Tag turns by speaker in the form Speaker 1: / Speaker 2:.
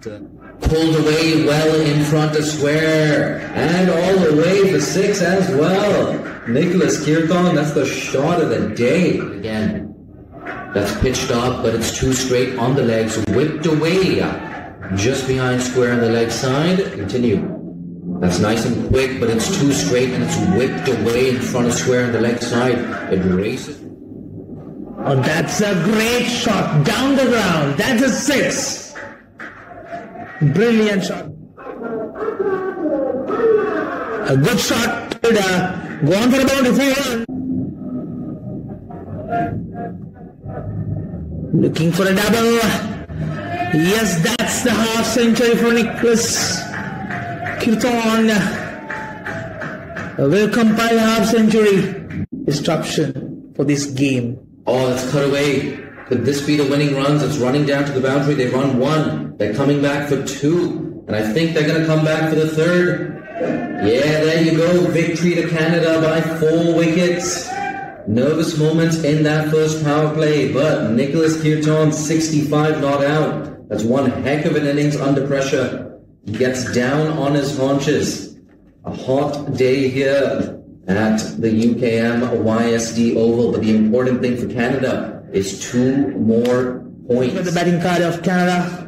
Speaker 1: Pulled away well in front of square. And all the way for six as well. Nicholas Kirton, that's the shot of the day. Again, that's pitched up, but it's too straight on the legs. Whipped away. Just behind square on the leg side. Continue. That's nice and quick, but it's too straight and it's whipped away in front of square on the leg side. It races.
Speaker 2: Oh, that's a great shot down the ground. That's a six. Brilliant shot. A good shot. Uh, go on for a boundary for one. Looking for a double. Yes, that's the half century for Nicholas Kirton. Will compile half century instruction for this game.
Speaker 1: It's cut away. Could this be the winning runs? It's running down to the boundary. They run one. They're coming back for two. And I think they're going to come back for the third. Yeah, there you go. Victory to Canada by four wickets. Nervous moments in that first power play, but Nicholas Kirton, 65 not out. That's one heck of an innings under pressure. He gets down on his haunches. A hot day here at the UKM YSD Oval, but the important thing for Canada is two more points.
Speaker 2: The batting card of Canada